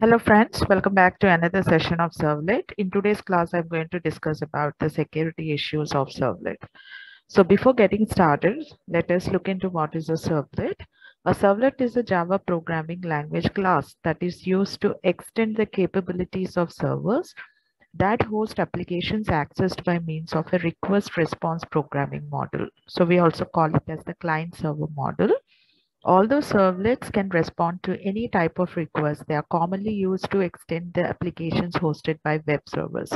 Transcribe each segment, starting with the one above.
Hello friends, welcome back to another session of Servlet. In today's class, I'm going to discuss about the security issues of Servlet. So before getting started, let us look into what is a Servlet. A Servlet is a Java programming language class that is used to extend the capabilities of servers that host applications accessed by means of a request response programming model. So we also call it as the client server model. Although servlets can respond to any type of request, they are commonly used to extend the applications hosted by web servers.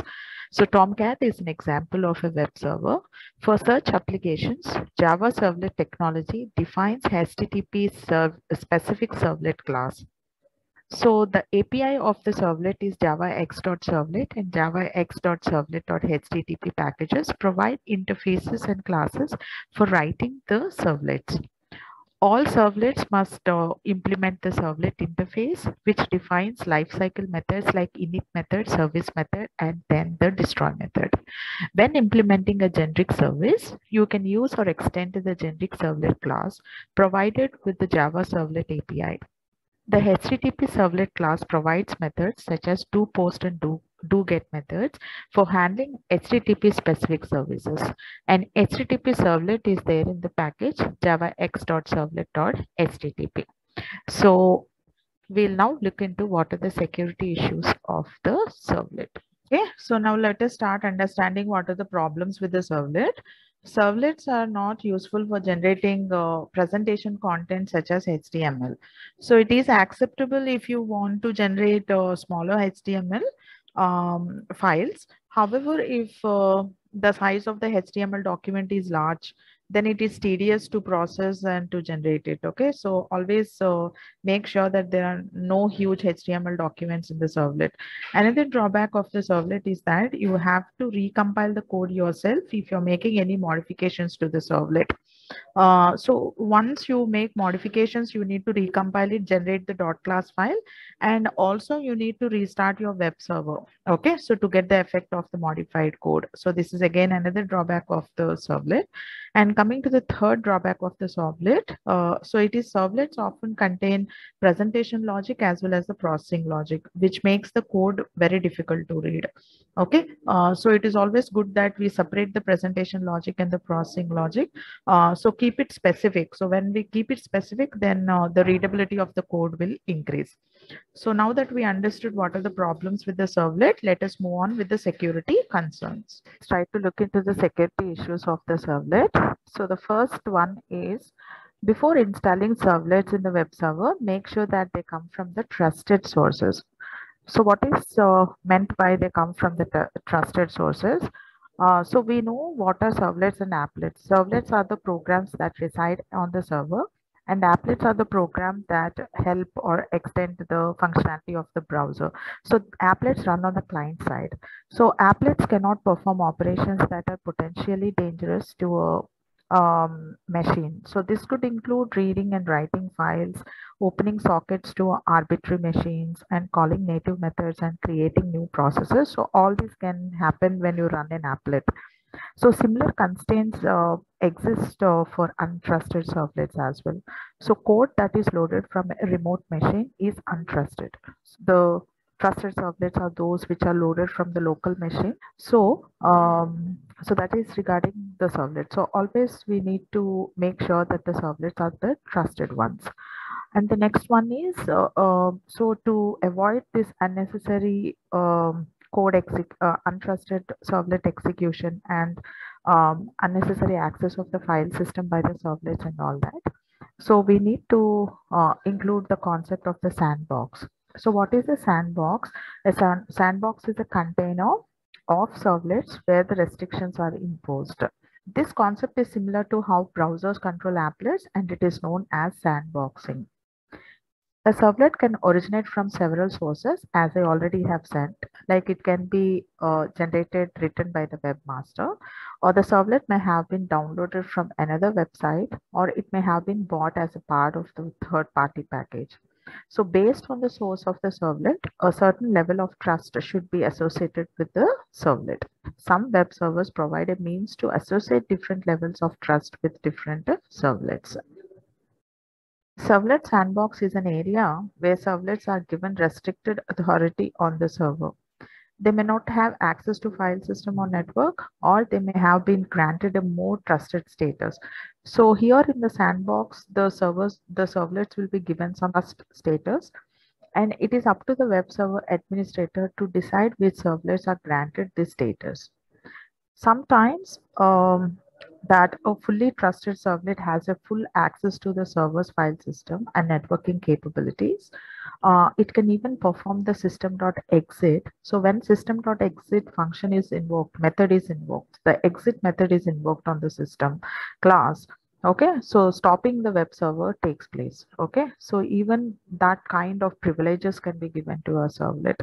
So Tomcat is an example of a web server. For such applications, Java Servlet technology defines HTTP serv specific servlet class. So the API of the servlet is Java X.Servlet and javax.servlet.http packages provide interfaces and classes for writing the servlets all servlets must uh, implement the servlet interface, which defines lifecycle methods like init method, service method, and then the destroy method. When implementing a generic service, you can use or extend the generic servlet class provided with the Java Servlet API. The HTTP servlet class provides methods such as do post and do do get methods for handling HTTP specific services. And HTTP servlet is there in the package javax.servlet.http. So we'll now look into what are the security issues of the servlet. Okay, so now let us start understanding what are the problems with the servlet. Servlets are not useful for generating uh, presentation content such as HTML. So it is acceptable if you want to generate uh, smaller HTML um, files. However, if uh, the size of the HTML document is large, then it is tedious to process and to generate it. Okay, so always uh, make sure that there are no huge HTML documents in the servlet. Another drawback of the servlet is that you have to recompile the code yourself if you're making any modifications to the servlet. Uh, so once you make modifications, you need to recompile it, generate the dot class file, and also you need to restart your web server. Okay, so to get the effect of the modified code. So this is again another drawback of the servlet. And coming to the third drawback of the servlet, uh, so it is servlets often contain presentation logic as well as the processing logic, which makes the code very difficult to read. Okay, uh, so it is always good that we separate the presentation logic and the processing logic. Uh, so keep it specific. So when we keep it specific, then uh, the readability of the code will increase. So now that we understood what are the problems with the servlet, let us move on with the security concerns. Let's try to look into the security issues of the servlet. So the first one is before installing servlets in the web server, make sure that they come from the trusted sources. So what is uh, meant by they come from the trusted sources? Uh, so we know what are servlets and applets. Servlets are the programs that reside on the server and applets are the programs that help or extend the functionality of the browser. So applets run on the client side. So applets cannot perform operations that are potentially dangerous to a um, machine. So this could include reading and writing files, opening sockets to arbitrary machines and calling native methods and creating new processes. So all this can happen when you run an applet. So similar constraints uh, exist uh, for untrusted servlets as well. So code that is loaded from a remote machine is untrusted. The trusted servlets are those which are loaded from the local machine. So, um, so that is regarding the servlet. So always we need to make sure that the servlets are the trusted ones. And the next one is, uh, uh, so to avoid this unnecessary um, code exec uh, untrusted servlet execution and um, unnecessary access of the file system by the servlets and all that. So we need to uh, include the concept of the sandbox. So what is a sandbox? A sandbox is a container of servlets where the restrictions are imposed. This concept is similar to how browsers control applets and it is known as sandboxing. A servlet can originate from several sources, as I already have said, like it can be uh, generated written by the webmaster, or the servlet may have been downloaded from another website, or it may have been bought as a part of the third party package. So based on the source of the servlet, a certain level of trust should be associated with the servlet. Some web servers provide a means to associate different levels of trust with different servlets. Servlet sandbox is an area where servlets are given restricted authority on the server. They may not have access to file system or network, or they may have been granted a more trusted status. So here in the sandbox, the servers, the servlets will be given some status, and it is up to the web server administrator to decide which servlets are granted this status. Sometimes um, that a fully trusted servlet has a full access to the server's file system and networking capabilities. Uh, it can even perform the system.exit. So when system.exit function is invoked, method is invoked, the exit method is invoked on the system class. Okay, so stopping the web server takes place. Okay, so even that kind of privileges can be given to a servlet.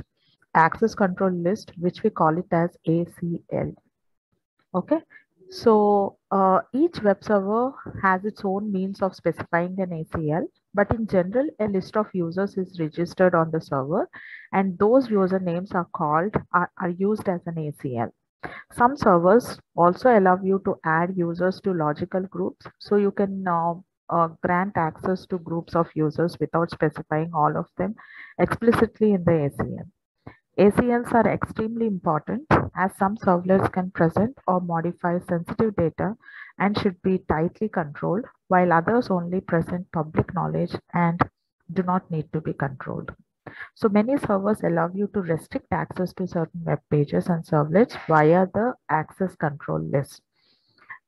Access control list, which we call it as ACL. Okay, so uh, each web server has its own means of specifying an ACL, but in general, a list of users is registered on the server and those usernames are called, are, are used as an ACL. Some servers also allow you to add users to logical groups. So you can now uh, grant access to groups of users without specifying all of them explicitly in the ACL. ACLs are extremely important as some servlets can present or modify sensitive data and should be tightly controlled, while others only present public knowledge and do not need to be controlled. So many servers allow you to restrict access to certain web pages and servlets via the access control list.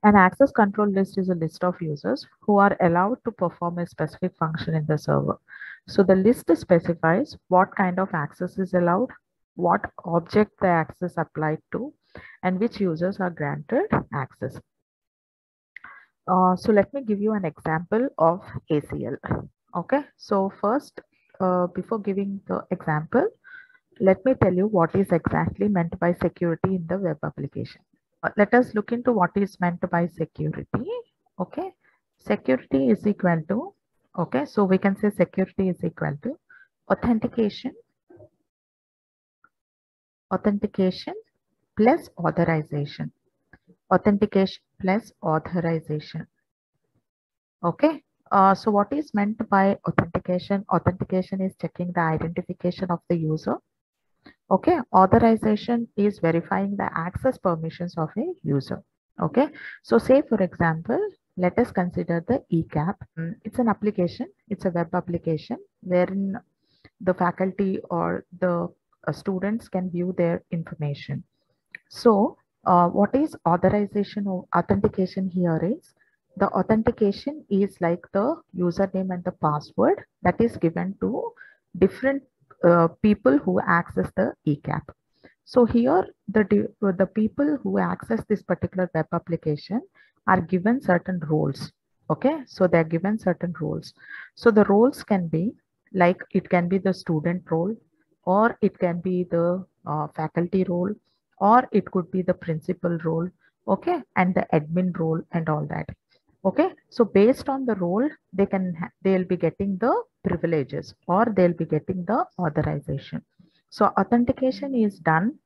An access control list is a list of users who are allowed to perform a specific function in the server. So the list specifies what kind of access is allowed, what object the access applied to, and which users are granted access. Uh, so let me give you an example of ACL. Okay, so first, uh, before giving the example, let me tell you what is exactly meant by security in the web application. Uh, let us look into what is meant by security. Okay, security is equal to, okay, so we can say security is equal to authentication authentication plus authorization. Authentication plus authorization. Okay? Uh, so what is meant by authentication? Authentication is checking the identification of the user. Okay? Authorization is verifying the access permissions of a user. Okay? So say for example let us consider the ecap. Mm, it's an application. It's a web application wherein the faculty or the uh, students can view their information. So uh, what is authorization or authentication here is the authentication is like the username and the password that is given to different uh, people who access the ECAP. So here the, the people who access this particular web application are given certain roles. Okay, so they're given certain roles. So the roles can be like it can be the student role, or it can be the uh, faculty role or it could be the principal role okay and the admin role and all that okay. So based on the role they can they'll be getting the privileges or they'll be getting the authorization. So authentication is done.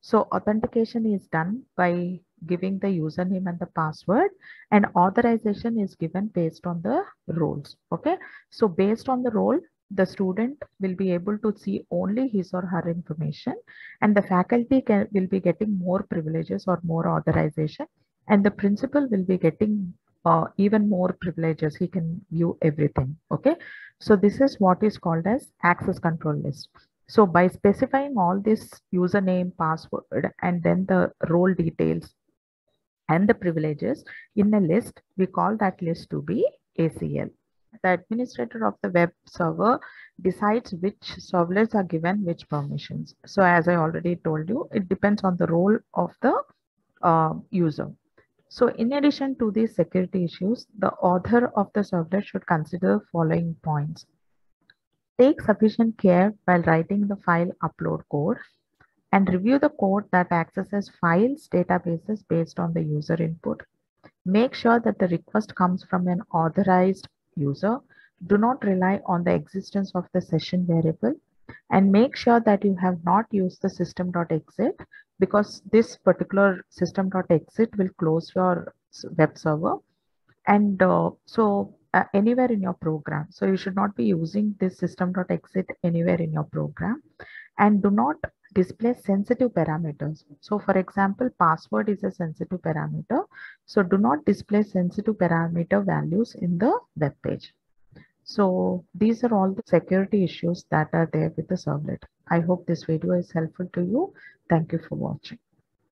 So authentication is done by giving the username and the password and authorization is given based on the roles okay. So based on the role the student will be able to see only his or her information and the faculty can, will be getting more privileges or more authorization and the principal will be getting uh, even more privileges. He can view everything okay? So this is what is called as access control list. So by specifying all this username password and then the role details and the privileges in a list we call that list to be acl the administrator of the web server decides which servlets are given which permissions. So as I already told you, it depends on the role of the uh, user. So in addition to these security issues, the author of the servlet should consider following points. Take sufficient care while writing the file upload code and review the code that accesses files databases based on the user input. Make sure that the request comes from an authorized user, do not rely on the existence of the session variable and make sure that you have not used the system.exit because this particular system.exit will close your web server. And uh, so uh, anywhere in your program. So you should not be using this system.exit anywhere in your program and do not display sensitive parameters. So for example, password is a sensitive parameter. So do not display sensitive parameter values in the web page. So these are all the security issues that are there with the servlet. I hope this video is helpful to you. Thank you for watching.